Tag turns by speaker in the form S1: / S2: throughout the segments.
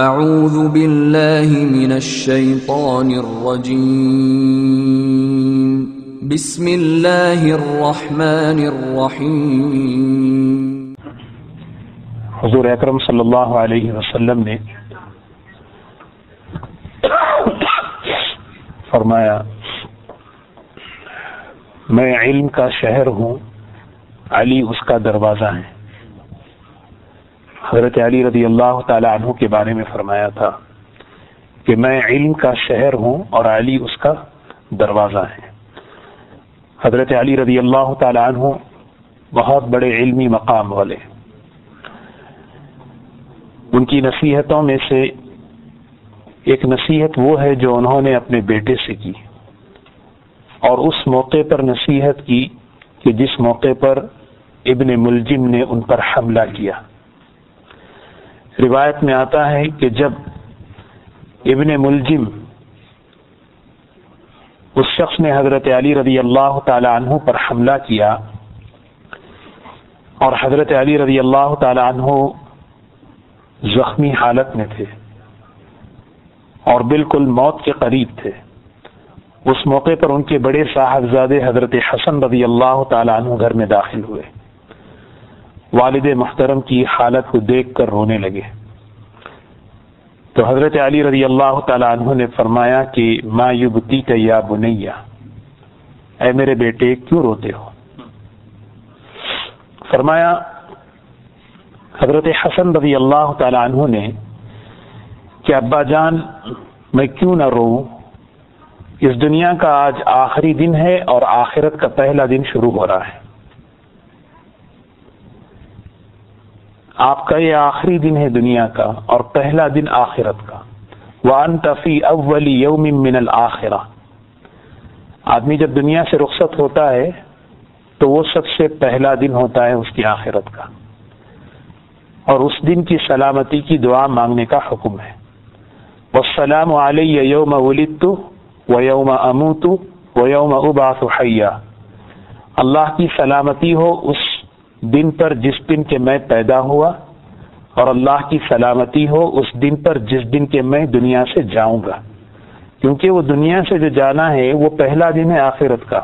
S1: اعوذ باللہ من الشیطان الرجیم بسم اللہ الرحمن الرحیم
S2: حضور اکرم صلی اللہ علیہ وسلم نے فرمایا، میں علم کا شہر ہوں، علی اس کا دروازہ ہے۔ حضرت علی رضی اللہ تعالی عنہ کے بارے میں فرمایا تھا کہ میں علم کا شہر ہوں اور علی اس کا دروازہ ہے۔ حضرت علی رضی اللہ تعالی عنہ بہت بڑے علمی مقام والے۔ ان کی نصیحتوں میں سے ایک نصیحت وہ ہے جو انہوں نے اپنے بیٹے سے کی۔ اور اس موقع پر نصیحت کی کہ جس موقع پر ابن ملجم نے ان پر حملہ کیا۔ روایت میں آتا ہے کہ جب ابن ملجم اس شخص نے حضرت علی رضی اللہ تعالی عنہ پر حملہ کیا اور حضرت علی رضی اللہ تعالی عنہ زخمی حالت میں تھے اور بالکل موت کے قریب تھے، اس موقع پر ان کے بڑے صاحبزادے حضرت حسن رضی اللہ تعالی عنہ گھر میں داخل ہوئے۔ والد محترم کی حالت کو دیکھ کر رونے لگے۔ تو حضرت علی رضی اللہ تعالی عنہ نے فرمایا کہ ما یبتی کا یا بنیا، اے میرے بیٹے، کیوں روتے ہو؟ فرمایا، حضرت حسن رضی اللہ تعالی عنہ نے، کہ ابا جان، میں کیوں نہ رو؟ اس دنیا کا آج آخری دن ہے اور آخرت کا پہلا دن شروع ہو رہا ہے۔ آپ کا یہ آخری دن ہے دنیا کا اور پہلا دن آخرت کا۔ وان تفی اول یوم من الآخرہ آدمی جب دنیا سے رخصت ہوتا ہے، تو وہ سب سے پہلا دن ہوتا ہے اس کی آخرت کا۔ اور اس دن کی سلامتی کی دعا مانگنے کا حکم ہے۔ والسلام علیہ یوم ولدت و یوم اموت و یوم اباس حیا اللہ کی سلامتی ہو اس دن پر جس دن کے میں پیدا ہوا اور اللہ کی سلامتی ہو، اس دن پر جس دن کے میں دنیا سے جاؤں گا۔ کیونکہ وہ دنیا سے جو جانا ہے، وہ پہلا دن ہے آخرت کا۔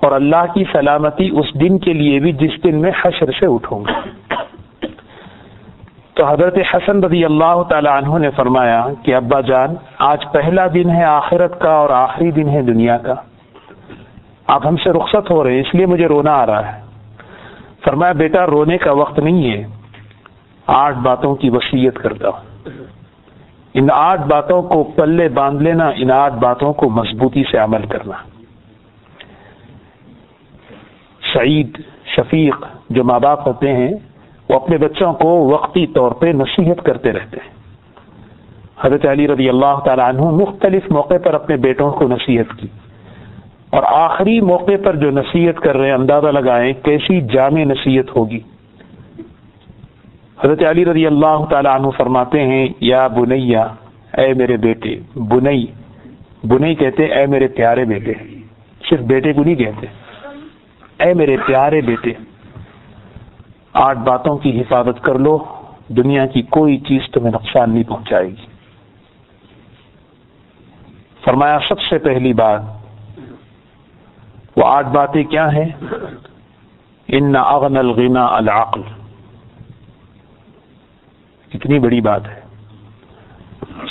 S2: اور اللہ کی سلامتی اس دن کے لیے بھی جس دن میں حشر سے اٹھوں گا۔ تو حضرت حسن رضی اللہ تعالی عنہ نے فرمایا کہ، ابا جان، آج پہلا دن ہے آخرت کا اور آخری دن ہے دنیا کا۔ آپ ہم سے رخصت ہو رہے ہیں، اس لیے مجھے رونا آ رہا ہے۔ فرمایا، بیٹا، رونے کا وقت نہیں ہے۔ آٹھ باتوں کی وسیعت کرتا ہوں۔ ان آٹھ باتوں کو پلے باندھ لینا، ان آٹھ باتوں کو مضبوطی سے عمل کرنا۔ سعید، شفیق جو ماں باپ ہوتے ہیں، وہ اپنے بچوں کو وقتی طور پہ نصیحت کرتے رہتے ہیں۔ حضرت علی رضی اللہ تعالی عنہ مختلف موقع پر اپنے بیٹوں کو نصیحت کی۔ اور آخری موقع پر جو نصیحت کر رہے ہیں، اندازہ لگائیں کیسی جامع نصیحت ہوگی۔ حضرت علی رضی اللہ تعالی عنہ فرماتے ہیں، یا بنیا، اے میرے بیٹے بنئی بنئی کہتے اے میرے پیارے بیٹے۔ صرف بیٹے کو نہیں کہتے، اے میرے پیارے بیٹے، آٹھ باتوں کی حفاظت کر لو، دنیا کی کوئی چیز تمہیں نقصان نہیں پہنچائے گی۔ فرمایا، سب سے پہلی بات وہ آٹھ باتیں کیا ہیں؟ ان اغن الغنا العقل۔ کتنی بڑی بات ہے۔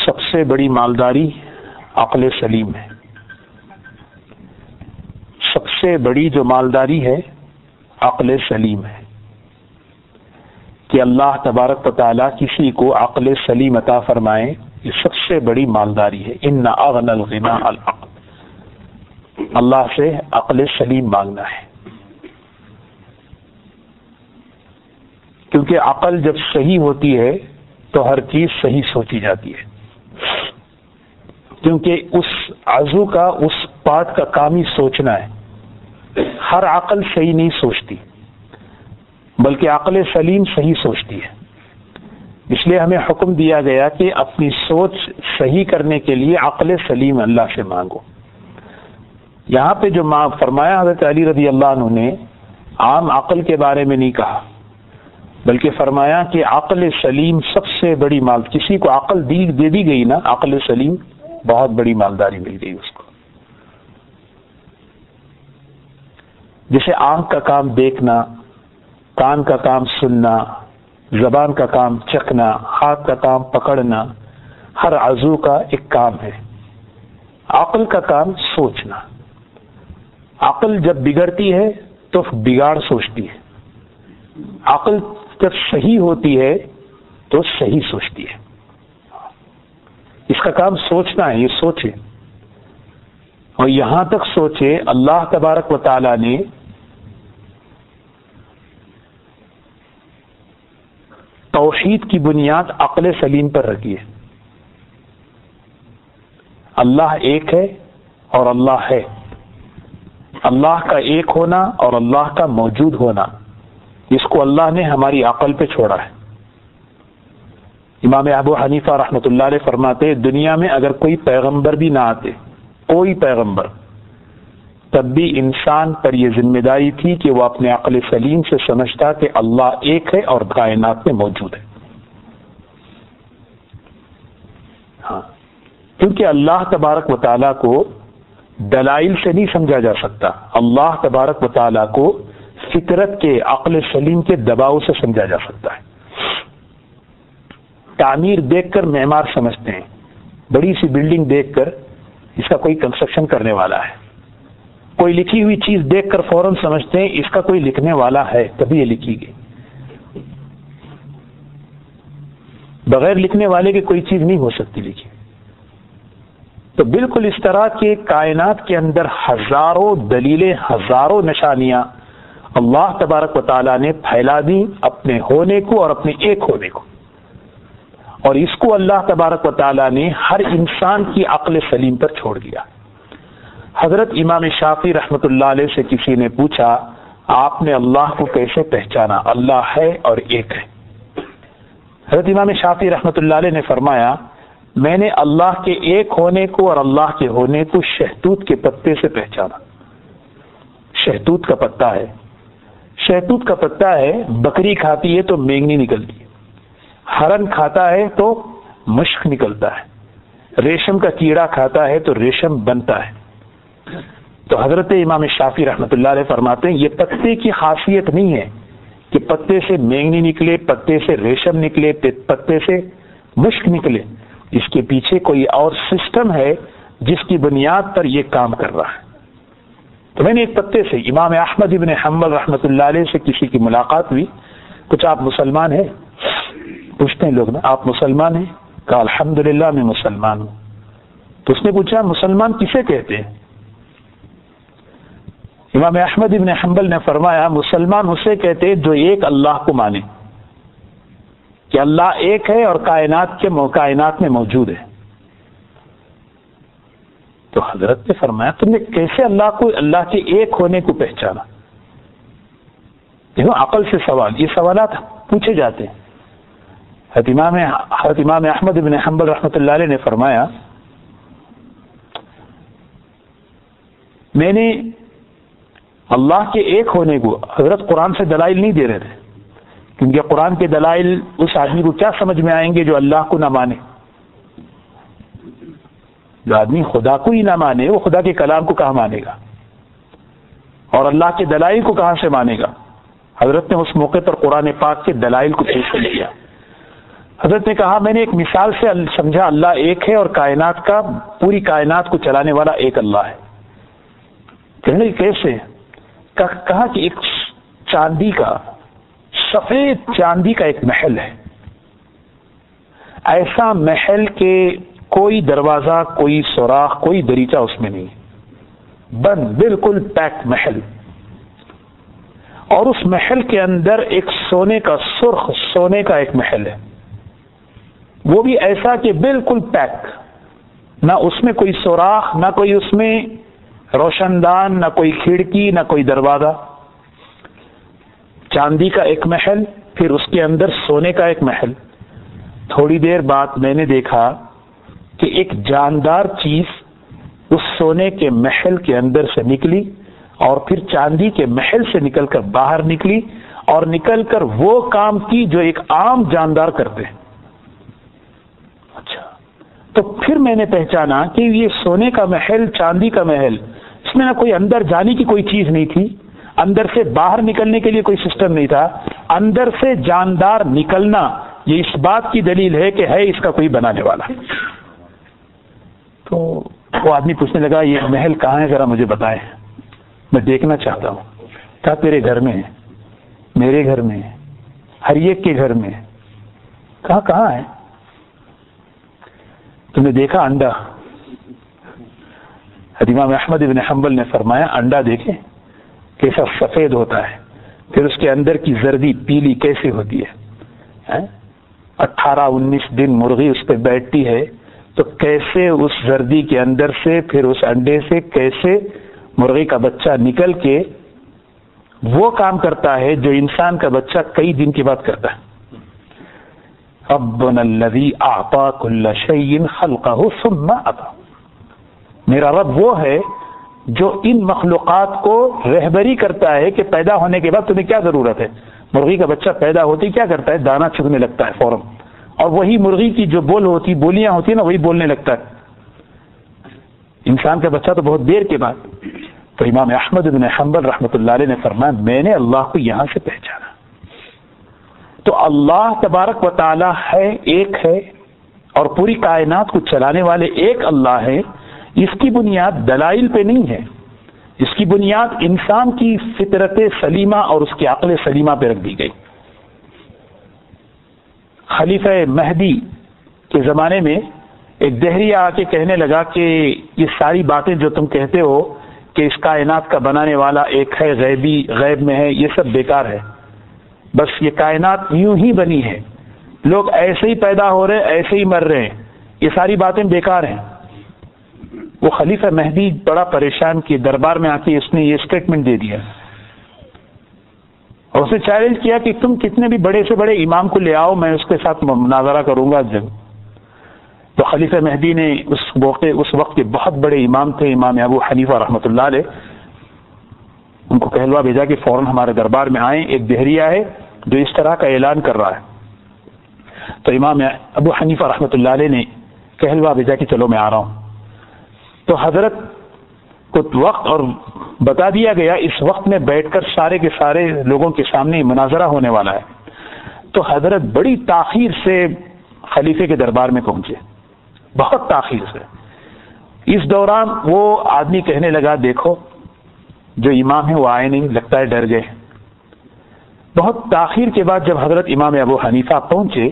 S2: سب سے بڑی مالداری عقل سلیم ہے۔ سب سے بڑی جو مالداری ہے، عقل سلیم ہے۔ کہ اللہ تبارک و تعالیٰ کسی کو عقل سلیم عطا فرمائے، یہ سب سے بڑی مالداری ہے۔ ان اغن الغنا العقل۔ اللہ سے عقل سلیم مانگنا ہے۔ کیونکہ عقل جب صحیح ہوتی ہے تو ہر چیز صحیح سوچی جاتی ہے۔ کیونکہ اس عزو کا، اس پارٹ کا کام ہی سوچنا ہے۔ ہر عقل صحیح نہیں سوچتی، بلکہ عقل سلیم صحیح سوچتی ہے۔ اس لیے ہمیں حکم دیا گیا کہ اپنی سوچ صحیح کرنے کے لیے عقل سلیم اللہ سے مانگو۔ یہاں پہ جو ماں فرمایا حضرت علی رضی اللہ عنہ نے، عام عقل کے بارے میں نہیں کہا، بلکہ فرمایا کہ عقل سلیم سب سے بڑی مال، کسی کو عقل دی، دے دی گئی نا، عقل سلیم بہت بڑی مالداری مل گئی اس کو۔ جیسے آنکھ کا کام دیکھنا، کان کا کام سننا، زبان کا کام چکھنا، ہاتھ کا کام پکڑنا، ہر عضو کا ایک کام ہے۔ عقل کا کام سوچنا۔ عقل جب بگڑتی ہے تو بگاڑ سوچتی ہے۔ عقل جب صحیح ہوتی ہے تو صحیح سوچتی ہے۔ اس کا کام سوچنا ہے، یہ سوچے۔ اور یہاں تک سوچے، اللہ تبارک و تعالی نے توحید کی بنیاد عقل سلیم پر رکھی ہے۔ اللہ ایک ہے اور اللہ ہے۔ اللہ کا ایک ہونا اور اللہ کا موجود ہونا۔ اس کو اللہ نے ہماری عقل پہ چھوڑا ہے۔ امام ابو حنیفہ رحمۃ اللہ علیہ فرماتے دنیا میں اگر کوئی پیغمبر بھی نہ آتے، کوئی پیغمبر، تب بھی انسان پر یہ ذمہ داری تھی کہ وہ اپنے عقل سلیم سے سمجھتا کہ اللہ ایک ہے اور کائنات میں موجود ہے۔ ہاں۔ کیونکہ اللہ تبارک و تعالیٰ کو دلائل سے نہیں سمجھا جا سکتا۔ اللہ تبارک و تعالیٰ کو فطرت کے عقل سلیم کے دباؤ سے سمجھا جا سکتا ہے۔ تعمیر دیکھ کر معمار سمجھتے ہیں۔ بڑی سی بلڈنگ دیکھ کر اس کا کوئی کنسٹرکشن کرنے والا ہے۔ کوئی لکھی ہوئی چیز دیکھ کر فوراً سمجھتے ہیں اس کا کوئی لکھنے والا ہے، تبھی یہ لکھی گئی۔ بغیر لکھنے والے کی کوئی چیز نہیں ہو سکتی لکھی۔ تو بالکل اس طرح کے کائنات کے اندر ہزاروں دلیلیں، ہزاروں نشانیاں اللہ تبارک و تعالیٰ نے پھیلا دی اپنے ہونے کو اور اپنے ایک ہونے کو۔ اور اس کو اللہ تبارک و تعالیٰ نے ہر انسان کی عقل سلیم پر چھوڑ دیا۔ حضرت امام شافی رحمت اللہ علیہ سے کسی نے پوچھا، آپ نے اللہ کو کیسے پہچانا؟ اللہ ہے اور ایک ہے۔ حضرت امام شافی رحمت اللہ علیہ نے فرمایا میں نے اللہ کے ایک ہونے کو اور اللہ کے ہونے کو شہتوت کے پتے سے پہچانا۔ شہتوت کا پتا ہے۔ شہتوت کا پتا ہے، بکری کھاتی ہے تو مینگنی نکلتی ہے۔ ہرن کھاتا ہے تو مشق نکلتا ہے۔ ریشم کا کیڑا کھاتا ہے تو ریشم بنتا ہے۔ تو حضرت امام شافی رحمت اللہ علیہ فرماتے ہیں، یہ پتے کی خاصیت نہیں ہے کہ پتے سے مینگنی نکلے، پتے سے ریشم نکلے، پتے سے مشق نکلے۔ اس کے پیچھے کوئی اور سسٹم ہے جس کی بنیاد پر یہ کام کر رہا ہے۔ تو میں نے ایک پتے سے امام احمد ابن حمل رحمت اللہ علیہ سے کسی کی ملاقات ہوئی۔ کچھ آپ مسلمان ہیں؟ پوچھتے ہیں لوگ نا، آپ مسلمان ہیں؟ کہا الحمد میں مسلمان ہوں۔ تو اس نے پوچھا، مسلمان کسے کہتے ہیں؟ امام احمد ابن حنبل نے فرمایا، مسلمان اسے کہتے جو ایک اللہ کو مانے۔ کہ اللہ ایک ہے اور کائنات کے کائنات میں موجود ہے۔ تو حضرت نے فرمایا، تم نے کیسے اللہ کو اللہ کے ایک ہونے کو پہچانا؟ دیکھو، عقل سے سوال، یہ سوالات پوچھے جاتے ہیں۔ حتمام امام احمد بن حنبل رحمۃ اللہ علیہ نے فرمایا، میں نے اللہ کے ایک ہونے کو حضرت قرآن سے دلائل نہیں دے رہے تھے۔ کیونکہ قرآن کے دلائل اس آدمی کو کیا سمجھ میں آئیں گے جو اللہ کو نہ مانے؟ جو آدمی خدا کو ہی نہ مانے، وہ خدا کے کلام کو کہاں مانے گا؟ اور اللہ کے دلائل کو کہاں سے مانے گا؟ حضرت نے اس موقع پر قرآن پاک کے دلائل کو پیش کر لیا۔ حضرت نے کہا، میں نے ایک مثال سے سمجھا، اللہ ایک ہے اور کائنات کا، پوری کائنات کو چلانے والا ایک اللہ ہے۔ کہنے کیسے؟ کہا کہ ایک چاندی کا سفید چاندی کا ایک محل ہے۔ ایسا محل کے کوئی دروازہ، کوئی سوراخ، کوئی دریچہ اس میں نہیں۔ بند بالکل پیک محل۔ اور اس محل کے اندر ایک سونے کا سرخ، سونے کا ایک محل ہے۔ وہ بھی ایسا کہ بالکل پیک۔ نہ اس میں کوئی سوراخ، نہ کوئی اس میں روشن دان، نہ کوئی کھڑکی، نہ کوئی دروازہ۔ چاندی کا ایک محل، پھر اس کے اندر سونے کا ایک محل۔ تھوڑی دیر بعد میں نے دیکھا کہ ایک جاندار چیز اس سونے کے محل کے اندر سے نکلی اور پھر چاندی کے محل سے نکل کر باہر نکلی اور نکل کر وہ کام کی جو ایک عام جاندار کرتے ہیں۔ اچھا۔ تو پھر میں نے پہچانا کہ یہ سونے کا محل، چاندی کا محل، اس میں نہ کوئی اندر جانے کی کوئی چیز نہیں تھی۔ اندر سے باہر نکلنے کے لیے کوئی سسٹم نہیں تھا۔ اندر سے جاندار نکلنا یہ اس بات کی دلیل ہے کہ ہے اس کا کوئی بنانے والا۔ تو وہ آدمی پوچھنے لگا، یہ محل کہاں ہے؟ ذرا مجھے بتائے میں دیکھنا چاہتا ہوں۔ کہا تیرے گھر میں میرے گھر میں ہر ایک کے گھر میں کہاں کہاں ہے؟ تم نے دیکھا انڈا۔ امام احمد ابن حنبل نے فرمایا، انڈا دیکھیں۔ کیسا سفید ہوتا ہے، پھر اس کے اندر کی زردی پیلی کیسے ہوتی ہے؟ ہاں؟ اٹھارہ، انیس دن مرغی اس پہ بیٹھتی ہے، تو کیسے اس زردی کے اندر سے، پھر اس انڈے سے کیسے مرغی کا بچہ نکل کے وہ کام کرتا ہے جو انسان کا بچہ کئی دن کے بعد کرتا ہے؟ ابن الذي اعطى كل شيء خلقه ثم ابا۔ میرا رب وہ ہے جو ان مخلوقات کو رہبری کرتا ہے کہ پیدا ہونے کے بعد تمہیں کیا ضرورت ہے؟ مرغی کا بچہ پیدا ہوتی کیا کرتا ہے؟ دانا چھکنے لگتا ہے فوراً۔ اور وہی مرغی کی جو بول ہوتی، بولیاں ہوتی ہیں نا، وہی بولنے لگتا ہے۔ انسان کا بچہ تو بہت دیر کے بعد۔ تو امام احمد بن حنبل رحمۃ اللہ علیہ نے فرمایا، میں نے اللہ کو یہاں سے پہچانا۔ تو اللہ تبارک و تعالی ہے، ایک ہے، اور پوری کائنات کو چلانے والے ایک اللہ ہے اس کی بنیاد دلائل پہ نہیں ہے۔ اس کی بنیاد انسان کی فطرت سلیمہ اور اس کی عقل سلیمہ پہ رکھ دی گئی۔ خلیفہ مہدی کے زمانے میں ایک دہری آ کے کہنے لگا کہ یہ ساری باتیں جو تم کہتے ہو کہ اس کائنات کا بنانے والا ایک ہے، غیبی، غیب میں ہے، یہ سب بیکار ہے۔ بس یہ کائنات یوں ہی بنی ہے۔ لوگ ایسے ہی پیدا ہو رہے، ایسے ہی مر رہے ہیں۔ یہ ساری باتیں بیکار ہیں۔ وہ خلیفہ مہدی بڑا پریشان کی دربار میں آ کے اس نے یہ اسٹیٹمنٹ دے دیا۔ اور اسے چیلنج کیا کہ تم کتنے بھی بڑے سے بڑے امام کو لے آؤ، میں اس کے ساتھ مناظرہ کروں گا۔ جب تو خلیفہ مہدی نے اس موقع، اس وقت کے بہت بڑے امام تھے، امام ابو حنیفہ رحمۃ اللہ علیہ۔ ان کو کہلوا بھیجا کہ فوراً ہمارے دربار میں آئیں، ایک دہریا ہے جو اس طرح کا اعلان کر رہا ہے۔ تو امام ابو حنیفہ رحمۃ اللہ علیہ نے کہلوا بھیجا کہ چلو میں آ رہا ہوں۔ تو حضرت کو وقت اور بتا دیا گیا اس وقت میں بیٹھ کر سارے کے سارے لوگوں کے سامنے مناظرہ ہونے والا ہے۔ تو حضرت بڑی تاخیر سے خلیفے کے دربار میں پہنچے۔ بہت تاخیر سے۔ اس دوران وہ آدمی کہنے لگا، دیکھو، جو امام ہے وہ آئے نہیں، لگتا ہے ڈر گئے۔ بہت تاخیر کے بعد جب حضرت امام ابو حنیفہ پہنچے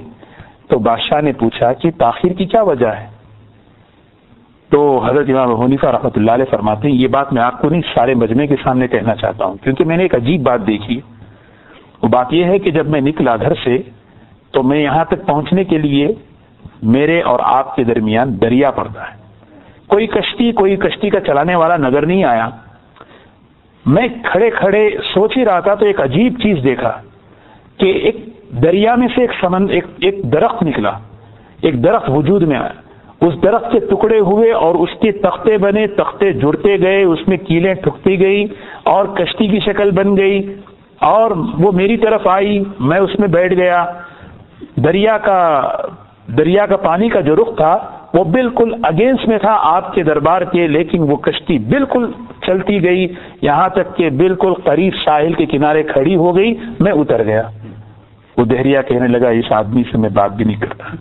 S2: تو بادشاہ نے پوچھا کہ تاخیر کی کیا وجہ ہے؟ تو حضرت امام حنیفہ رحمۃ اللہ علیہ فرماتے ہیں، یہ بات میں آپ کو نہیں، سارے مجمع کے سامنے کہنا چاہتا ہوں۔ کیونکہ میں نے ایک عجیب بات دیکھی۔ وہ بات یہ ہے کہ جب میں نکلا گھر سے، تو میں یہاں تک پہنچنے کے لیے میرے اور آپ کے درمیان دریا پڑتا ہے۔ کوئی کشتی کوئی کشتی کا چلانے والا نظر نہیں آیا۔ میں کھڑے کھڑے سوچ ہی رہا تھا، تو ایک عجیب چیز دیکھا کہ ایک دریا میں سے ایک سمند ایک ایک درخت نکلا۔ ایک درخت وجود میں آیا۔ اس درخت کے ٹکڑے ہوئے اور اس کے تختے بنے، تختے جڑتے گئے، اس میں کیلیں ٹھکتی گئی اور کشتی کی شکل بن گئی اور وہ میری طرف آئی، میں اس میں بیٹھ گیا۔ دریا کا دریا کا پانی کا جو رخ تھا وہ بالکل اگینسٹ میں تھا آپ کے دربار کے، لیکن وہ کشتی بالکل چلتی گئی۔ یہاں تک کہ بالکل قریب ساحل کے کنارے کھڑی ہو گئی، میں اتر گیا۔ وہ دہریا کہنے لگا، اس آدمی سے میں بات بھی نہیں کرتا۔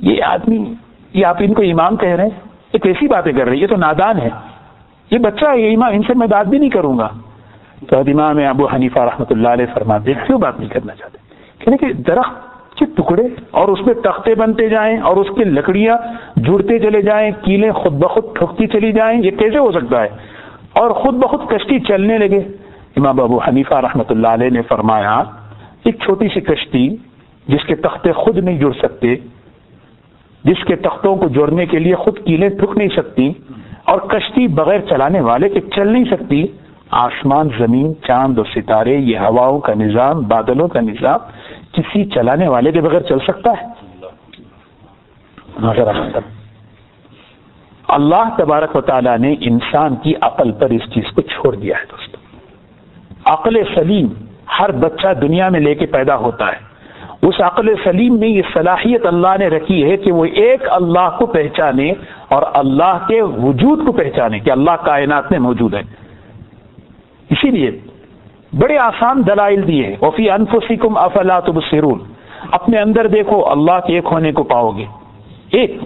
S2: یہ آدمی، یہ آپ ان کو امام کہہ رہے ہیں، یہ کیسی باتیں کر رہے ہیں؟ یہ تو نادان ہے۔ یہ بچہ ہے، یہ امام ان سے میں بات بھی نہیں کروں گا۔ تو امام ابو حنیفہ رحمۃ اللہ علیہ فرماتے ہیں، کیوں بات نہیں کرنا چاہتے؟ کہنے کہ درخت کے ٹکڑے اور اس میں تختے بنتے جائیں اور اس کی لکڑیاں جڑتے چلے جائیں، کیلیں خود بخود ٹھکتی چلی جائیں، یہ کیسے ہو سکتا ہے؟ اور خود بخود کشتی چلنے لگے۔ امام ابو حنیفہ رحمۃ اللہ علیہ نے فرمایا، ایک چھوٹی سی کشتی جس کے تختے خود نہیں جڑ سکتے جس کے تختوں کو جوڑنے کے لیے خود کیلیں ٹھک نہیں سکتی اور کشتی بغیر چلانے والے کے چل نہیں سکتی۔ آسمان، زمین، چاند اور ستارے، یہ ہواؤں کا نظام، بادلوں کا نظام، کسی چلانے والے کے بغیر چل سکتا ہے۔ اللہ تبارک و تعالیٰ نے انسان کی عقل پر اس چیز کو چھوڑ دیا ہے دوستوں عقل سلیم ہر بچہ دنیا میں لے کے پیدا ہوتا ہے۔ اس عقل سلیم میں یہ صلاحیت اللہ نے رکھی ہے کہ وہ ایک اللہ کو پہچانے اور اللہ کے وجود کو پہچانے کہ اللہ کائنات میں موجود ہے۔ اسی لیے بڑے آسان دلائل دیے وفی انفسکم افلا تبصرون۔ اپنے اندر دیکھو، اللہ کے ایک ہونے کو پاؤ گے۔ ایک،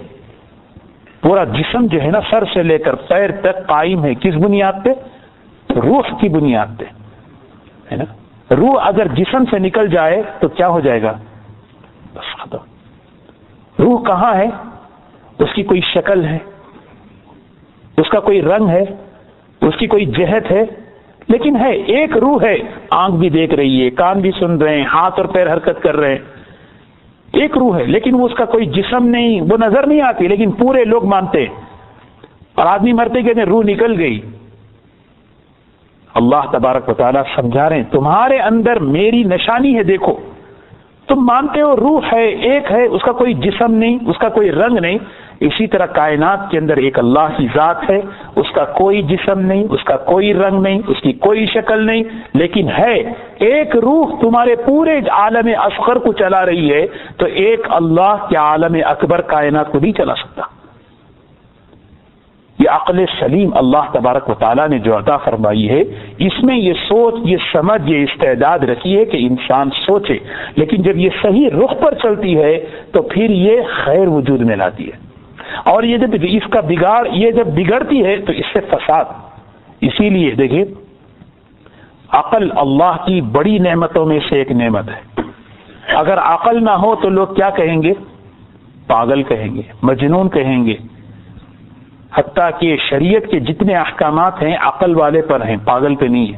S2: پورا جسم جو ہے نا، سر سے لے کر پیر تک قائم ہے۔ کس بنیاد پہ؟ روح کی بنیاد پہ۔ ہے نا؟ روح اگر جسم سے نکل جائے تو کیا ہو جائے گا؟ بس ختم۔ روح کہاں ہے؟ اس کی کوئی شکل ہے؟ اس کا کوئی رنگ ہے؟ اس کی کوئی جہت ہے؟ لیکن ہے، ایک روح ہے۔ آنکھ بھی دیکھ رہی ہے، کان بھی سن رہے ہیں، ہاتھ اور پیر حرکت کر رہے ہیں۔ ایک روح ہے، لیکن وہ اس کا کوئی جسم نہیں، وہ نظر نہیں آتی، لیکن پورے لوگ مانتے اور آدمی مرتے کہتے روح نکل گئی۔ اللہ تبارک و تعالیٰ سمجھا رہے ہیں، تمہارے اندر میری نشانی ہے، دیکھو۔ تم مانتے ہو روح ہے، ایک ہے، اس کا کوئی جسم نہیں، اس کا کوئی رنگ نہیں۔ اسی طرح کائنات کے اندر ایک اللہ کی ذات ہے، اس کا کوئی جسم نہیں، اس کا کوئی رنگ نہیں، اس کی کوئی شکل نہیں۔ لیکن ہے، ایک روح تمہارے پورے عالم اصغر کو چلا رہی ہے، تو ایک اللہ کے عالم اکبر کائنات کو نہیں چلا سکتا۔ یہ عقل سلیم اللہ تبارک و تعالیٰ نے جو عطا فرمائی ہے، اس میں یہ سوچ، یہ سمجھ، یہ استعداد رکھی ہے کہ انسان سوچے۔ لیکن جب یہ صحیح رخ پر چلتی ہے، تو پھر یہ خیر وجود میں لاتی ہے۔ اور یہ جب اس کا بگاڑ، یہ جب بگڑتی ہے، تو اس سے فساد۔ اسی لیے دیکھیے عقل اللہ کی بڑی نعمتوں میں سے ایک نعمت ہے۔ اگر عقل نہ ہو، تو لوگ کیا کہیں گے؟ پاگل کہیں گے، مجنون کہیں گے۔ حتیٰ کہ شریعت کے جتنے احکامات ہیں، عقل والے پر ہیں، پاگل پہ نہیں ہے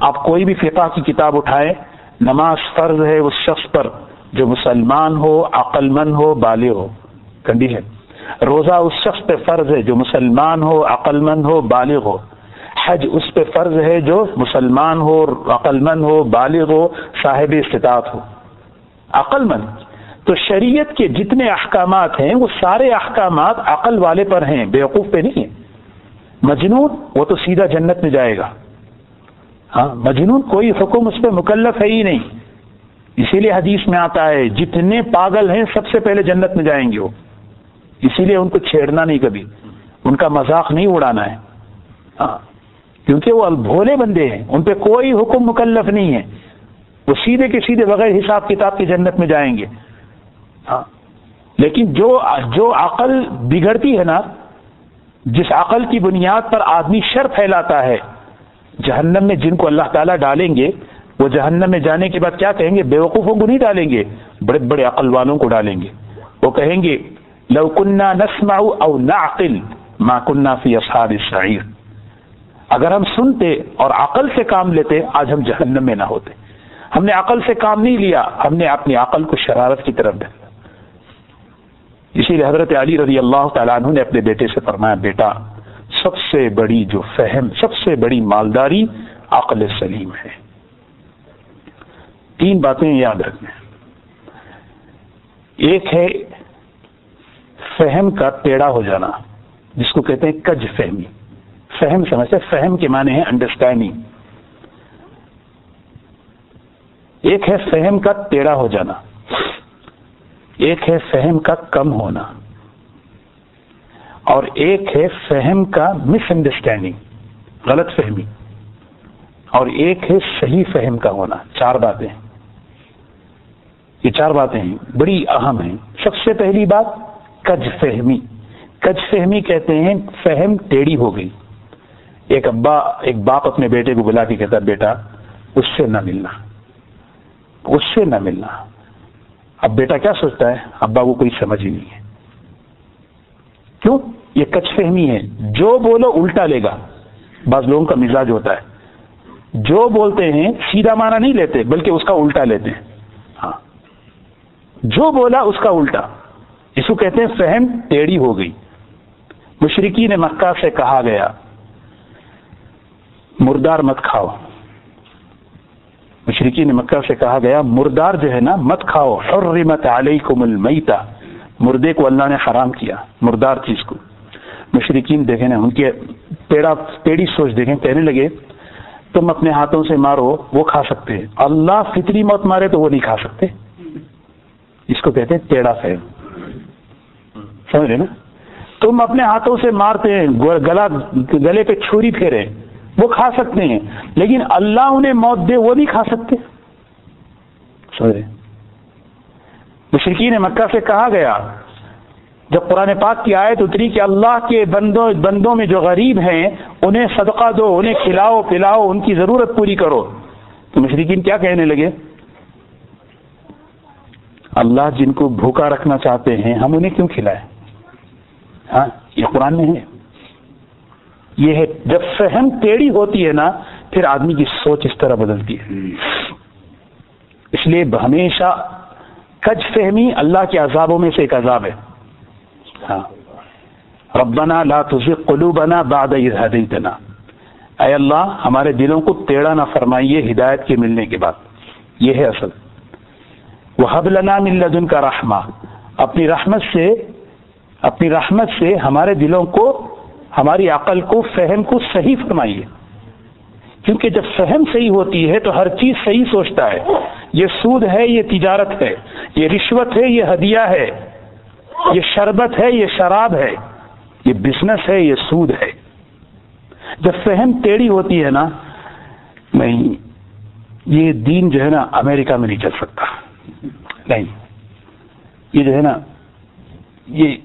S2: آپ کوئی بھی فقہ کی کتاب اٹھائے نماز فرض ہے اس شخص پر، جو مسلمان ہو، عقل مند ہو بالے ہو۔ کنڈی ہے روزہ اس شخص پہ فرض ہے جو مسلمان ہو، عقل مند ہو، بالغ ہو۔ حج اس پہ فرض ہے جو مسلمان ہو، عقل مند ہو، بالغ ہو، صاحب استطاعت ہو۔ عقل مند۔ تو شریعت کے جتنے احکامات ہیں، وہ سارے احکامات عقل والے پر ہیں بیوقوف پہ نہیں ہیں۔ مجنون، وہ تو سیدھا جنت میں جائے گا۔ ہاں مجنون کوئی حکم اس پہ مکلف ہے ہی نہیں۔ اسی لیے حدیث میں آتا ہے، جتنے پاگل ہیں، سب سے پہلے جنت میں جائیں گے وہ۔ اسی لیے ان کو چھیڑنا نہیں کبھی۔ ان کا مذاق نہیں اڑانا ہے۔ ہاں کیونکہ وہ بھولے بندے ہیں۔ ان پہ کوئی حکم مکلف نہیں ہے۔ وہ سیدھے کے سیدھے بغیر حساب کتاب کی جنت میں جائیں گے۔ ہاں۔ لیکن جو جو عقل بگڑتی ہے نا، جس عقل کی بنیاد پر آدمی شر پھیلاتا ہے، جہنم میں جن کو اللہ تعالیٰ ڈالیں گے، وہ جہنم میں جانے کے بعد کیا کہیں گے؟ بیوقوفوں کو نہیں ڈالیں گے، بڑے بڑے عقل والوں کو ڈالیں گے۔ وہ کہیں گے، لو کنہ نسما او نعقل ما کنہ فی اصحاب السعیر۔ اگر ہم سنتے اور عقل سے کام لیتے، آج ہم جہنم میں نہ ہوتے۔ ہم نے عقل سے کام نہیں لیا، ہم نے اپنی عقل کو شرارت کی طرف ڈالا۔ اسی لیے حضرت علی رضی اللہ تعالیٰ عنہ نے اپنے بیٹے سے فرمایا، بیٹا، سب سے بڑی جو فہم، سب سے بڑی مالداری عقل سلیم ہے۔ تین باتیں یاد رکھیں ایک ہے فہم کا ٹیڑھا ہو جانا، جس کو کہتے ہیں کج فہمی۔ فہم سمجھتے فہم کے معنی ہے انڈرسٹینڈنگ ایک ہے فہم کا ٹیڑھا ہو جانا۔ ایک ہے فہم کا کم ہونا اور ایک ہے فہم کا مس انڈرسٹینڈنگ غلط فہمی۔ اور ایک ہے صحیح فہم کا ہونا، چار باتیں۔ یہ چار باتیں ہیں، بڑی اہم ہیں۔ سب سے پہلی بات، کج فہمی۔ کج فہمی کہتے ہیں، فہم ٹیڑھی ہو گئی۔ ایک ابا، ایک باپ اپنے بیٹے کو بلا کے کہتا بیٹا، اس سے نہ ملنا۔ اس سے نہ ملنا۔ اب بیٹا کیا سوچتا ہے؟ ابا کو کوئی سمجھ ہی نہیں ہے۔ کیوں؟ یہ کچھ فہمی ہے۔ جو بولو الٹا لے گا۔ بعض لوگوں کا مزاج ہوتا ہے۔ جو بولتے ہیں، سیدھا مانا نہیں لیتے، بلکہ اس کا الٹا لیتے ہیں۔ ہاں۔ جو بولا، اس کا الٹا۔ اس کو کہتے ہیں فہم ٹیڑھی ہو گئی۔ مشرقی نے مکہ سے کہا گیا، مردار مت کھاؤ۔ مشرقی نے مکہ سے کہا گیا، مردار جو ہے نا، مت کھاؤ، حرمت علیکم المیتا مردے کو اللہ نے حرام کیا، مردار چیز کو۔ مشرقین دیکھیں نا، ان کے پیڑا، پیڑی سوچ دیکھیں، کہنے لگے، تم اپنے ہاتھوں سے مارو، وہ کھا سکتے ہیں۔ اللہ فطری موت مارے تو وہ نہیں کھا سکتے۔ اس کو کہتے ہیں ٹیڑا فہم سمجھ رہے نا؟ تم اپنے ہاتھوں سے مارتے ہیں گلا گلے پہ چھری پھیرے۔ وہ کھا سکتے ہیں۔ لیکن اللہ انہیں موت دے، وہ نہیں کھا سکتے۔ سمجھ مشرقین مکہ سے کہا گیا، جب قرآن پاک کی آیت اتری کہ اللہ کے بندوں بندوں میں جو غریب ہیں، انہیں صدقہ دو، انہیں کھلاؤ، پلاؤ، ان کی ضرورت پوری کرو۔ تو مشرقین کیا کہنے لگے؟ اللہ جن کو بھوکا رکھنا چاہتے ہیں، ہم انہیں کیوں کھلائیں؟ ہاں یہ قرآن میں ہے۔ یہ ہے جب فہم ٹیڑھی ہوتی ہے نا پھر آدمی کی سوچ اس طرح بدلتی ہے۔ اس لیے ہمیشہ کج فہمی اللہ کے عذابوں میں سے ایک عذاب ہے۔ ہاں۔ ربنا لا تزغ قلوبنا بعد اذ هديتنا۔ اے اللہ ہمارے دلوں کو ٹیڑھا نہ فرمائیے ہدایت کے ملنے کے بعد۔ یہ ہے اصل۔ وہ حب لنا من لدن کا رحمہ اپنی رحمت سے اپنی رحمت سے ہمارے دلوں کو ہماری عقل کو فہم کو صحیح فرمائیے۔ کیونکہ جب فہم صحیح ہوتی ہے تو ہر چیز صحیح سوچتا ہے۔ یہ سود ہے، یہ تجارت ہے، یہ رشوت ہے، یہ ہدیہ ہے۔ یہ شربت ہے، یہ شراب ہے۔ یہ بزنس ہے، یہ سود ہے۔ جب فہم ٹیڑھی ہوتی ہے نا، نہیں، یہ دین جو ہے نا امریکہ میں نہیں چل سکتا۔ نہیں، یہ جو ہے نا، یہ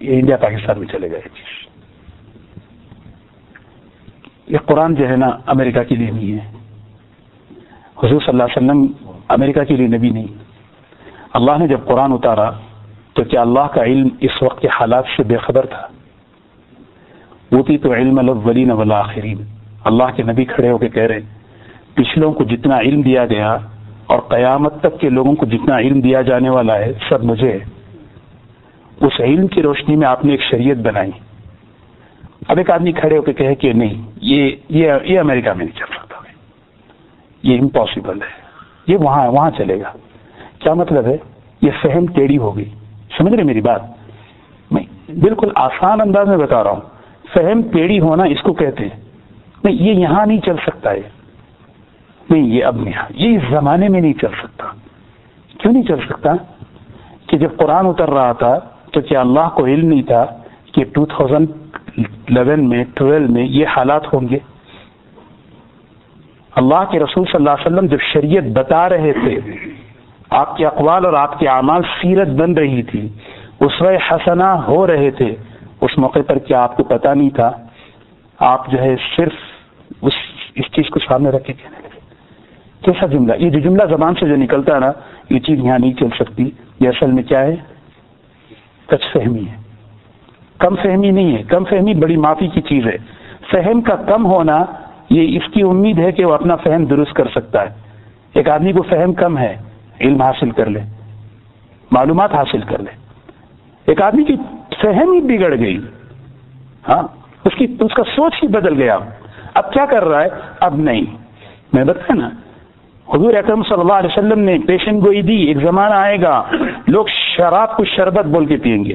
S2: انڈیا پاکستان میں چلے گا یہ قرآن جو ہے نا امریکہ کے لیے نہیں ہے۔ حضور صلی اللہ علیہ وسلم امریکہ کے لیے نبی نہیں۔ اللہ نے جب قرآن اتارا تو کیا اللہ کا علم اس وقت کے حالات سے بے خبر تھا؟ وہ تھی تو علم الاولین والآخرین۔ اللہ کے نبی کھڑے ہو کے کہہ رہے پچھلوں کو جتنا علم دیا گیا اور قیامت تک کے لوگوں کو جتنا علم دیا جانے والا ہے، سب مجھے اس علم کی روشنی میں آپ نے ایک شریعت بنائی۔ اب ایک آدمی کھڑے ہو کے کہے کہ نہیں یہ یہ یہ امریکہ میں نہیں چل سکتا یہ امپاسبل ہے۔ یہ وہاں وہاں چلے گا۔ کیا مطلب ہے؟ یہ فہم ٹیڑھی ہو گئی سمجھ رہے میری بات؟ میں بالکل آسان انداز میں بتا رہا ہوں۔ فہم ٹیڑھی ہونا اس کو کہتے ہیں۔ نہیں، یہ یہاں نہیں چل سکتا ہے۔ نہیں، یہ اب نہیں۔ یہ اس زمانے میں نہیں چل سکتا۔ کیوں نہیں چل سکتا؟ کہ جب قرآن اتر رہا تھا تو کیا اللہ کو علم نہیں تھا کہ ٹو تھاؤزینڈ الیون میں، ٹویلو میں یہ حالات ہوں گے۔ اللہ کے رسول صلی اللہ علیہ وسلم جب شریعت بتا رہے تھے، آپ کے اقوال اور آپ کے اعمال سیرت بن رہی تھی، اس وقت حسنا ہو رہے تھے۔ اس موقع پر کیا آپ کو پتا نہیں تھا؟ آپ جو ہے صرف اس اس چیز کو سامنے رکھ کے کہنے لگے۔ کیسا جملہ؟ یہ جو جملہ زبان سے جو نکلتا ہے نا، یہ چیز یہاں نہیں چل سکتی۔ یہ اصل میں کیا ہے؟ کچھ فہمی ہے۔ کم فہمی نہیں ہے۔ کم فہمی بڑی معافی کی چیز ہے۔ فہم کا کم ہونا یہ اس کی امید ہے کہ وہ اپنا فہم درست کر سکتا ہے۔ ایک آدمی کو فہم کم ہے، علم حاصل کر لے، معلومات حاصل کر لے۔ ایک آدمی کی فہم ہی بگڑ گئی۔ ہاں اس کی، اس کا سوچ ہی بدل گیا۔ اب کیا کر رہا ہے؟ اب نہیں۔ میں بتا نا، حضور اکرم صلی اللہ علیہ وسلم نے پیشن گوئی دی، ایک زمانہ آئے گا، لوگ شراب کو شربت بول کے پئیں گے۔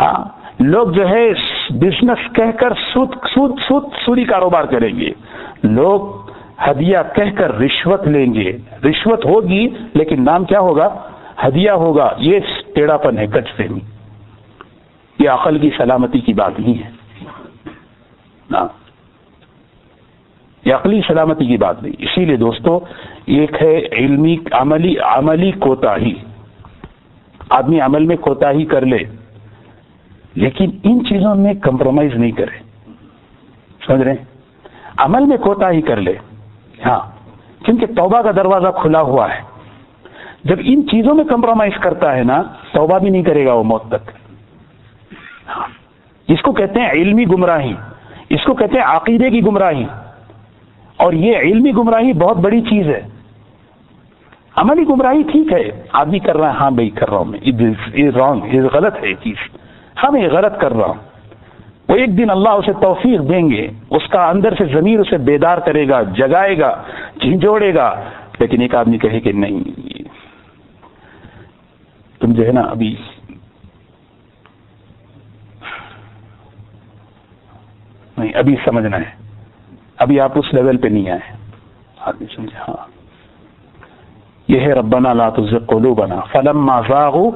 S2: ہاں لوگ جو ہے، بزنس کہہ کر سود سود سود، سوری کاروبار کریں گے۔ لوگ ہدیہ کہہ کر رشوت لیں گے۔ رشوت ہوگی، لیکن نام کیا ہوگا؟ ہدیہ ہوگا۔ یہ ٹیڑھا پن ہے گج فہمی یہ عقل کی سلامتی کی بات نہیں ہے۔ نا یہ عقلی سلامتی کی بات نہیں۔ اسی لیے دوستو، ایک ہے علمی، عملی عملی کوتا ہی آدمی عمل میں کوتا ہی کر لے۔ لیکن ان چیزوں میں کمپرومائز نہیں کرے۔ سمجھ رہے عمل میں کوتا ہی کر لے۔ ہاں کیونکہ توبہ کا دروازہ کھلا ہوا ہے۔ جب ان چیزوں میں کمپرومائز کرتا ہے نا، توبہ بھی نہیں کرے گا وہ موت تک۔ ہاں، اس کو کہتے ہیں علمی گمراہی۔ اس کو کہتے ہیں عقیدے کی گمراہی۔ اور یہ علمی گمراہی بہت بڑی چیز ہے۔ عملی گمراہی ٹھیک ہے، آدمی کر رہا ہے ہاں بھائی، کر رہا ہوں میں۔ رانگ غلط ہے یہ چیز۔ ہاں میں غلط کر رہا ہوں وہ ایک دن اللہ اسے توفیق دیں گے۔ اس کا اندر سے ضمیر اسے بیدار کرے گا، جگائے گا، جھنجھوڑے گا۔ لیکن ایک آدمی کہے کہ نہیں۔ تم جو ہے نا ابھی نہیں، ابھی سمجھنا ہے۔ ابھی آپ اس لیول پہ نہیں آئے۔ آدمی سمجھے ہاں۔ یہ ہے ربنا لا تزغ قلوبنا، فلما زاغوا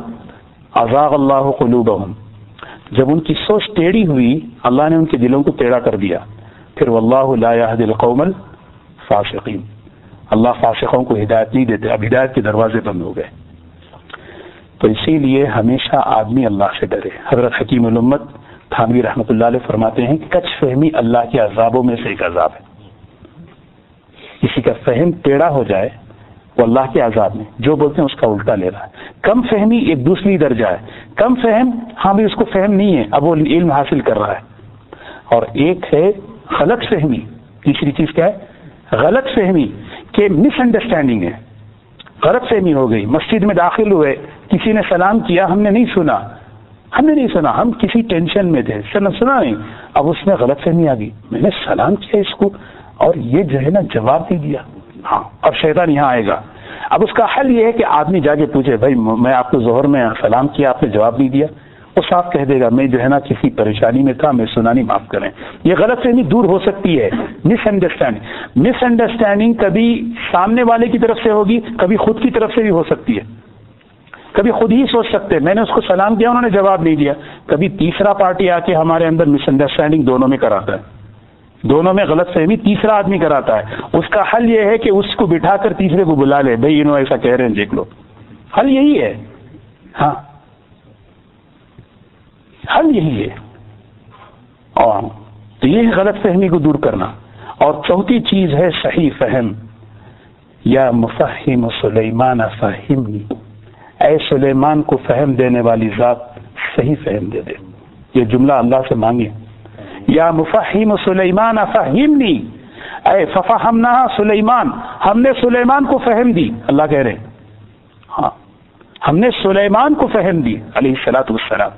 S2: ازاغ اللہ قلوبهم جب ان کی سوچ ٹیڑھی ہوئی، اللہ نے ان کے دلوں کو ٹیڑھا کر دیا۔ پھر واللہ لا يهدي القوم الفاسقین۔ اللہ فاسقوں کو ہدایت نہیں دیتے، اب ہدایت کے دروازے بند ہو گئے۔ تو اسی لیے ہمیشہ آدمی اللہ سے ڈرے۔ حضرت حکیم الامت تھانوی رحمۃ اللہ علیہ فرماتے ہیں کچھ فہمی اللہ کے عذابوں میں سے ایک عذاب ہے۔ کسی کا فہم ٹیڑھا ہو جائے وہ اللہ کے عذاب میں، جو بولتے ہیں اس کا الٹا لے رہا ہے۔ کم فہمی ایک دوسری درجہ ہے۔ کم فہم ہاں بھی اس کو فہم نہیں ہے، اب وہ علم حاصل کر رہا ہے۔ اور ایک ہے غلط فہمی۔ تیسری چیز کیا ہے؟ غلط فہمی کہ مس انڈرسٹینڈنگ ہے۔ غلط فہمی ہو گئی، مسجد میں داخل ہوئے، کسی نے سلام کیا، ہم نے نہیں سنا۔ ہم نے نہیں سنا، ہم کسی ٹینشن میں تھے۔ سنا سنا نہیں۔ اب اس میں غلط فہمی آ گئی۔ میں نے سلام کیا اس کو، اور یہ جو ہے نا، جواب نہیں دیا۔ ہاں اور شیطان یہاں آئے گا۔ اب اس کا حل یہ ہے کہ آدمی جا کے پوچھے، بھائی میں آپ کو ظہر میں سلام کیا، آپ نے جواب نہیں دیا؟ وہ صاف کہہ دے گا، میں جو ہے نا کسی پریشانی میں تھا، میں سنا نہیں معاف کریں۔ یہ غلط فہمی دور ہو سکتی ہے۔ مس انڈرسٹینڈنگ مس انڈرسٹینڈنگ کبھی سامنے والے کی طرف سے ہوگی، کبھی خود کی طرف سے بھی ہو سکتی ہے۔ کبھی خود ہی سوچ سکتے، میں نے اس کو سلام کیا، انہوں نے جواب نہیں دیا۔ کبھی تیسرا پارٹی آ کے ہمارے اندر مس انڈرسٹینڈنگ دونوں میں کراتا ہے دونوں میں غلط فہمی تیسرا آدمی کراتا ہے۔ اس کا حل یہ ہے کہ اس کو بٹھا کر تیسرے کو بلا لے۔ بھائی انہوں ایسا کہہ رہے ہیں، دیکھ لو۔ حل یہی ہے۔ ہاں۔ حل یہی ہے۔ اور تو یہ غلط فہمی کو دور کرنا۔ اور چوتھی چیز ہے صحیح فہم۔ یا مفہم سلیمان فہمنی۔ اے سلیمان کو فہم دینے والی ذات صحیح فہم دے دے۔ یہ جملہ اللہ سے مانگے۔ یا مفہم سلیمان فہمنی اے ففہمنا سلیمان۔ ہم نے سلیمان کو فہم دی۔ اللہ کہہ رہے ہاں۔ ہم نے سلیمان کو فہم دی، علیہ السلاۃ والسلام۔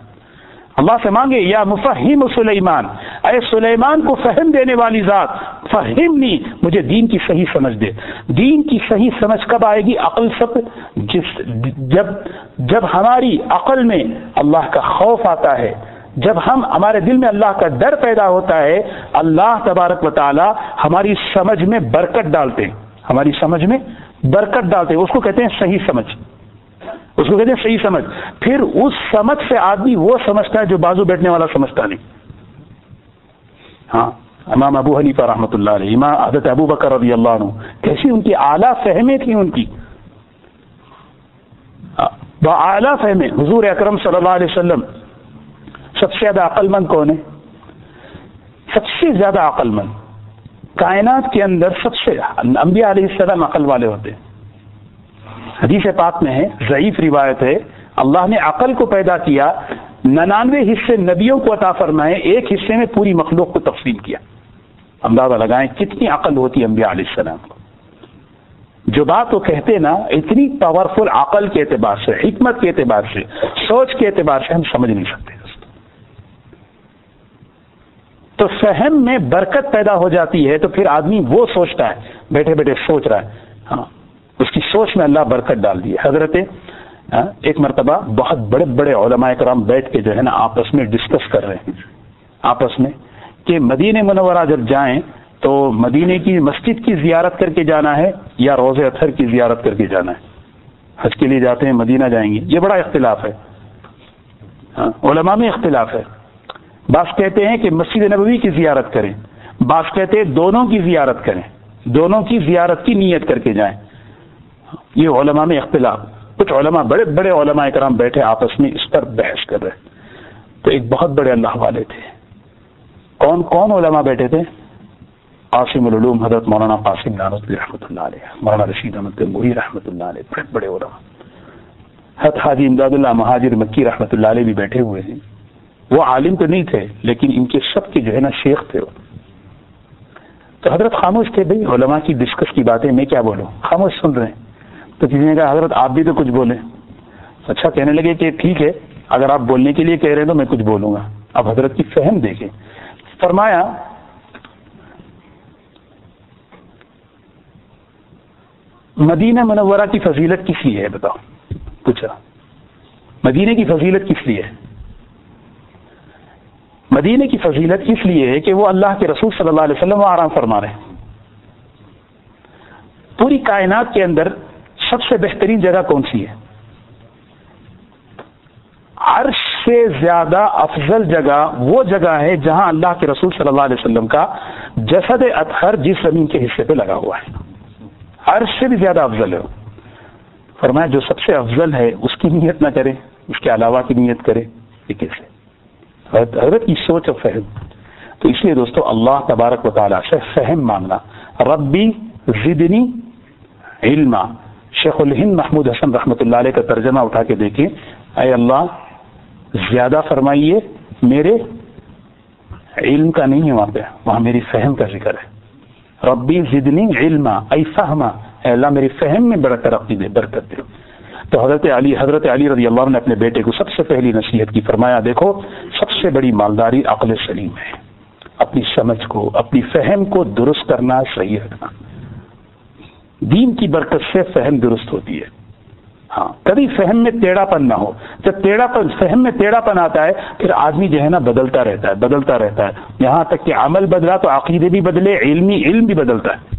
S2: اللہ سے مانگے، یا مفہم سلیمان۔ اے، سلیمان کو فہم دینے والی ذات فہم مجھے دین کی صحیح سمجھ دے۔ دین کی صحیح سمجھ کب آئے گی؟ عقل سب۔ جس، جب جب ہماری عقل میں اللہ کا خوف آتا ہے جب ہم ہمارے دل میں اللہ کا ڈر پیدا ہوتا ہے، اللہ تبارک و تعالی ہماری سمجھ میں برکت ڈالتے ہیں۔ ہماری سمجھ میں برکت ڈالتے ہیں۔ اس کو کہتے ہیں صحیح سمجھ۔ اس کو کہتے ہیں صحیح سمجھ۔ پھر اس سمجھ سے آدمی وہ سمجھتا ہے جو بازو بیٹھنے والا سمجھتا نہیں۔ ہاں امام ابو حنیفہ رحمۃ اللہ علیہ، امام حضرت ابو بکر رضی اللہ عنہ، کیسی ان کی اعلیٰ فہمیں تھیں ان کی؟ اعلیٰ فہمیں۔ حضور اکرم صلی اللہ علیہ وسلم سب سے زیادہ عقل مند کون ہے؟ سب سے زیادہ عقل مند کائنات کے اندر سب سے انبیاء علیہ السلام عقل والے ہوتے ہیں۔ حدیث پاک میں ہے، ضعیف روایت ہے۔ اللہ نے عقل کو پیدا کیا، ننانوے حصے نبیوں کو عطا فرمائے، ایک حصے میں پوری مخلوق کو تقسیم کیا۔ اندازہ لگائیں کتنی عقل ہوتی انبیاء علیہ السلام کو۔ جو بات وہ کہتے نا، اتنی پاورفل عقل کے اعتبار سے، حکمت کے اعتبار سے، سوچ کے اعتبار سے ہم سمجھ نہیں سکتے۔ تو فہم میں برکت پیدا ہو جاتی ہے تو پھر آدمی وہ سوچتا ہے، بیٹھے بیٹھے سوچ رہا ہے۔ ہاں اس کی سوچ میں اللہ برکت ڈال دی حضرت ہاں، ایک مرتبہ بہت بڑے بڑے علماء کرام بیٹھ کے جو ہے نا آپس میں ڈسکس کر رہے ہیں۔ آپس میں کہ مدینہ منورہ جب جائیں تو مدینے کی مسجد کی زیارت کر کے جانا ہے یا روز اطہر کی زیارت کر کے جانا ہے؟ حج کے لیے جاتے ہیں، مدینہ جائیں گے۔ یہ بڑا اختلاف ہے۔ ہاں علماء میں اختلاف ہے۔ بعض کہتے ہیں کہ مسجد نبوی کی زیارت کریں بعض کہتے ہیں دونوں کی زیارت کریں، دونوں کی زیارت کی نیت کر کے جائیں۔ یہ علماء میں اختلاف۔ کچھ علماء، بڑے بڑے علماء کرام بیٹھے آپس میں اس پر بحث کر رہے تو ایک بہت بڑے اللہ والے تھے۔ کون کون علماء بیٹھے تھے؟ عاصم العلوم، حضرت مولانا قاسم نانوی رحمۃ اللہ علیہ، مولانا رشید احمد محی رحمۃ اللہ علیہ، بڑے بڑے علماء۔ حت حاجی امداد اللہ مہاجر مکی رحمۃ اللہ علیہ بھی بیٹھے ہوئے ہیں۔ وہ عالم تو نہیں تھے، لیکن ان کے سب کے جو ہے نا شیخ تھے وہ۔ تو حضرت خاموش تھے، بھائی علماء کی ڈسکس کی باتیں میں کیا بولوں؟ خاموش سن رہے ہیں۔ تو کسی نے کہا، حضرت آپ بھی تو کچھ بولیں۔ اچھا کہنے لگے کہ ٹھیک ہے، اگر آپ بولنے کے لیے کہہ رہے ہیں تو میں کچھ بولوں گا۔ اب حضرت کی فہم دیکھیں۔ فرمایا، مدینہ منورہ کی فضیلت کس لیے ہے؟ بتاؤ۔ پوچھا۔ مدینہ کی فضیلت کس لیے ہے؟ مدینے کی فضیلت اس لیے ہے کہ وہ اللہ کے رسول صلی اللہ علیہ وسلم آرام فرما رہے ہیں۔ پوری کائنات کے اندر سب سے بہترین جگہ کون سی ہے؟ عرش سے زیادہ افضل جگہ وہ جگہ ہے جہاں اللہ کے رسول صلی اللہ علیہ وسلم کا جسد اطہر جس زمین کے حصے پہ لگا ہوا ہے۔ عرش سے بھی زیادہ افضل ہے۔ فرمایا جو سب سے افضل ہے اس کی نیت نہ کرے، اس کے علاوہ کی نیت کرے، یہ کیسے؟ حضرت کی سوچ اور فہم۔ تو اس لیے دوستو، اللہ تبارک و تعالیٰ سے فہم مانگنا، ربی زدنی علم شیخ الہند محمود حسن رحمۃ اللہ علیہ کا ترجمہ اٹھا کے دیکھیں اے اللہ، زیادہ فرمائیے، میرے علم کا نہیں ہے وہاں پہ، وہاں میری فہم کا ذکر ہے۔ ربی زدنی علم اے فہما۔ اے اللہ، میری فہم میں بڑا ترقی دے، برکت دے۔ تو حضرت علی حضرت علی رضی اللہ نے اپنے بیٹے کو سب سے پہلی نصیحت کی فرمایا، دیکھو، سب سے بڑی مالداری عقل سلیم ہے۔ اپنی سمجھ کو، اپنی فہم کو درست کرنا، صحیح رکھنا۔ دین کی برکت سے فہم درست ہوتی ہے۔ ہاں کبھی فہم میں ٹیڑھا پن نہ ہو۔ جب ٹیڑھا پن فہم میں ٹیڑھا پن آتا ہے، پھر آدمی جو ہے نا بدلتا رہتا ہے، بدلتا رہتا ہے۔ یہاں تک کہ عمل بدلا تو عقیدے بھی بدلے، علمی علم بھی بدلتا ہے۔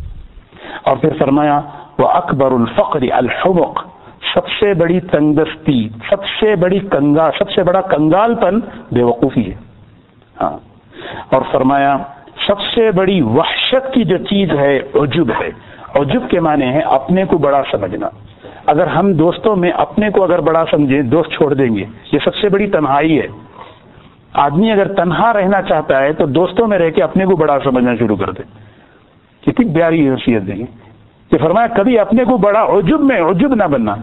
S2: اور پھر فرمایا وہ اکبر الفقر الحمق سب سے بڑی تنگستی سب سے بڑی کنگا، سب سے بڑا کنگال پن بے وقوفی ہے۔ ہاں۔ اور فرمایا، سب سے بڑی وحشت کی جو چیز ہے، عجب ہے۔ عجب کے معنی ہے اپنے کو بڑا سمجھنا۔ اگر ہم دوستوں میں اپنے کو اگر بڑا سمجھیں، دوست چھوڑ دیں گے۔ یہ سب سے بڑی تنہائی ہے۔ آدمی اگر تنہا رہنا چاہتا ہے، تو دوستوں میں رہ کے اپنے کو بڑا سمجھنا شروع کر دے۔ کتنی پیاری حیثیت دیں گے کہ فرمایا، کبھی اپنے کو بڑا عجب میں عجب نہ بننا۔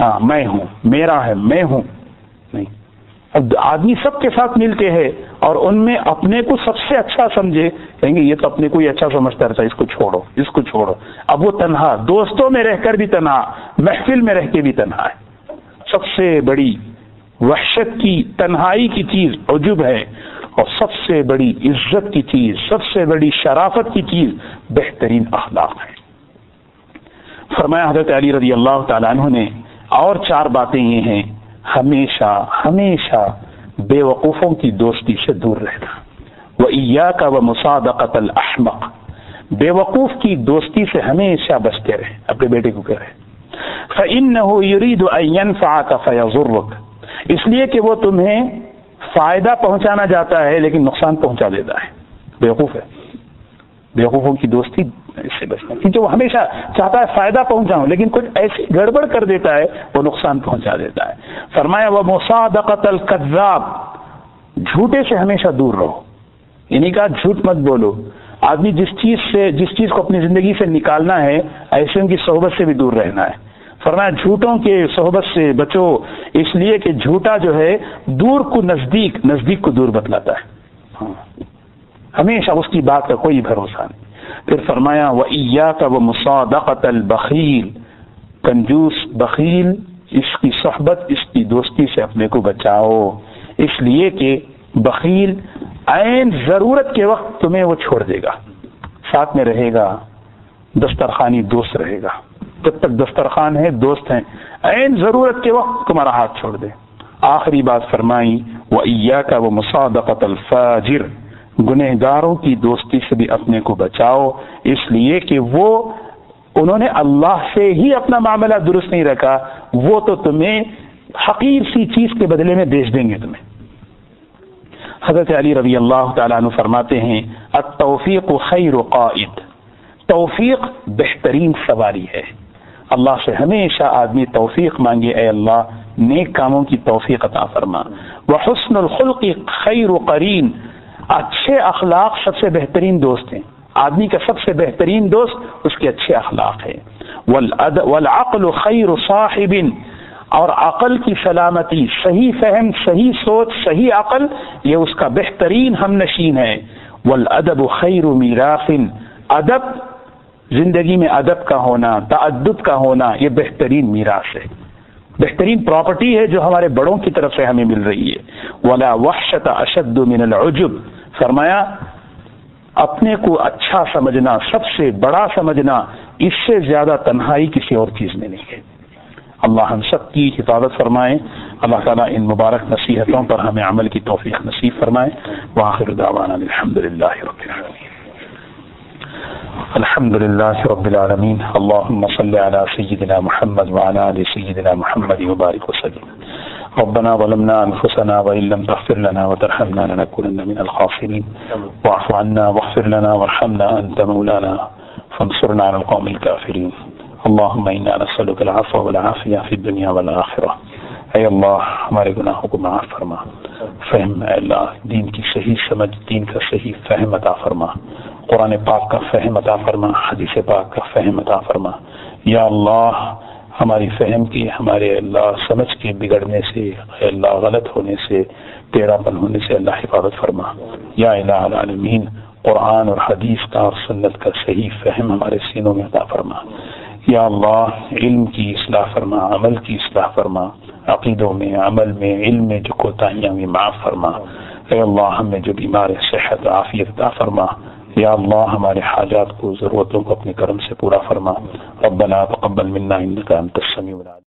S2: ہاں میں ہوں، میرا ہے، میں ہوں۔ نہیں۔ اب آدمی سب کے ساتھ مل کے ہے اور ان میں اپنے کو سب سے اچھا سمجھے، کہیں گے، یہ تو اپنے کو ہی اچھا سمجھتا رہتا ہے، اس کو چھوڑو، اس کو چھوڑو۔ اب وہ تنہا، دوستوں میں رہ کر بھی تنہا، محفل میں رہ کے بھی تنہا ہے۔ سب سے بڑی وحشت کی، تنہائی کی چیز عجب ہے، اور سب سے بڑی عزت کی چیز، سب سے بڑی شرافت کی چیز بہترین اخلاق ہے۔ فرمایا حضرت علی رضی اللہ تعالیٰ عنہ نے اور چار باتیں یہ ہیں، ہمیشہ ہمیشہ بے وقوفوں کی دوستی سے دور رہنا۔ وہ عیا کا وہ مسادقت الحمق بے وقوف کی دوستی سے ہمیشہ بچتے رہے، اپنے بیٹے کو کہہ رہے۔ فن نہ ہو یرید فا کا فیاض اس لیے کہ وہ تمہیں فائدہ پہنچانا جاتا ہے، لیکن نقصان پہنچا دیتا ہے۔ بیوقوف ہے۔ بیوقوفوں کی دوستی اس سے بچنا۔ کیونکہ وہ ہمیشہ چاہتا ہے فائدہ پہنچاؤں، لیکن کچھ ایسی گڑبڑ کر دیتا ہے، وہ نقصان پہنچا دیتا ہے۔ فرمایا وہ مسادقت القذاب جھوٹے سے ہمیشہ دور رہو۔ یعنی کہا، جھوٹ مت بولو۔ آدمی جس چیز سے، جس چیز کو اپنی زندگی سے نکالنا ہے، ایسے ان کی صحبت سے بھی دور رہنا ہے۔ فرمایا، جھوٹوں کے صحبت سے بچو۔ اس لیے کہ جھوٹا جو ہے، دور کو نزدیک نزدیک کو دور بتلاتا ہے۔ ہاں۔ ہمیشہ اس کی بات کا کوئی بھروسہ نہیں۔ پھر فرمایا وہ عیا کا وہ مسادقت البخیل کنجوس بخیل، اس کی صحبت، اس کی دوستی سے اپنے کو بچاؤ۔ اس لیے کہ بخیل عین ضرورت کے وقت تمہیں وہ چھوڑ دے گا۔ ساتھ میں رہے گا، دسترخوانی دوست رہے گا۔ جب تک دسترخوان ہے، دوست ہیں۔ عین ضرورت کے وقت تمہارا ہاتھ چھوڑ دے۔ آخری بات فرمائی وہ عیا کا وہ مسادقت الفاجر۔ گنہ گاروں کی دوستی سے بھی اپنے کو بچاؤ۔ اس لیے کہ وہ، انہوں نے اللہ سے ہی اپنا معاملہ درست نہیں رکھا۔ وہ تو تمہیں حقیر سی چیز کے بدلے میں بیچ دیں گے تمہیں۔ حضرت علی رضی اللہ تعالیٰ عنہ فرماتے ہیں، التوفیق خیر قائد۔ توفیق بہترین سواری ہے۔ اللہ سے ہمیشہ آدمی توفیق مانگے، اے اللہ، نیک کاموں کی توفیق عطا فرما۔ وہ حسن الخلق خیر و قرین۔ اچھے اخلاق سب سے بہترین دوست ہیں۔ آدمی کا سب سے بہترین دوست اس کے اچھے اخلاق ہے والعقل خیر صاحب۔ اور عقل کی سلامتی، صحیح فہم، صحیح سوچ، صحیح عقل، یہ اس کا بہترین ہم نشین ہے۔ والادب خیر میراث ادب، زندگی میں ادب کا ہونا تعدد کا ہونا، یہ بہترین میراث ہے۔ بہترین پراپرٹی ہے جو ہمارے بڑوں کی طرف سے ہمیں مل رہی ہے۔ ولا وحشت اشد من العجب۔ فرمایا، اپنے کو اچھا سمجھنا، سب سے بڑا سمجھنا، اس سے زیادہ تنہائی کسی اور چیز میں نہیں ہے۔ اللہ ہم سب کی حفاظت فرمائے۔ اللہ تعالیٰ ان مبارک نصیحتوں پر ہمیں عمل کی توفیق نصیب فرمائے۔ وآخر دعوانا الحمد للہ رب العالمین۔ الحمد لله رب العالمين اللهم صل على سيدنا محمد وعلى آل سيدنا محمد وبارك وسلم۔ ربنا ظلمنا أنفسنا وإن لم تغفر لنا وترحمنا لنكونن من الخاسرين. واعف عنا واغفر لنا وارحمنا أنت مولانا. فانصرنا على القوم الكافرين. اللهم إنا نسألك العفو والعافية في الدنيا والآخرة. اے اللہ ہمارے گناہوں کو معاف فرما. فہم اے اللہ دین کی صحیح سمجھ دین کا صحیح فہم عطا فرما. قرآن پاک کا فہم عطا فرما حدیث پاک کا فہم عطا فرما. یا اللہ ہماری فہم کی، ہمارے اللہ سمجھ کے بگڑنے سے اللہ غلط ہونے سے ٹیڑھا پن ہونے سے اللہ حفاظت فرما۔ یا الہ العالمین، قرآن اور حدیث کا اور سنت کا صحیح فہم ہمارے سینوں میں عطا فرما۔ یا اللہ، علم کی اصلاح فرما، عمل کی اصلاح فرما۔ عقیدوں میں، عمل میں، علم میں جو کوتاہیاں میں معاف فرما۔ اے اللہ، ہمیں جو بیمار صحت، عافیت عطا فرما۔ یا اللہ ہمارے حاجات کو ضرورتوں کو اپنے کرم سے پورا فرما۔ ربنا تقبل منا انك انت السميع العليم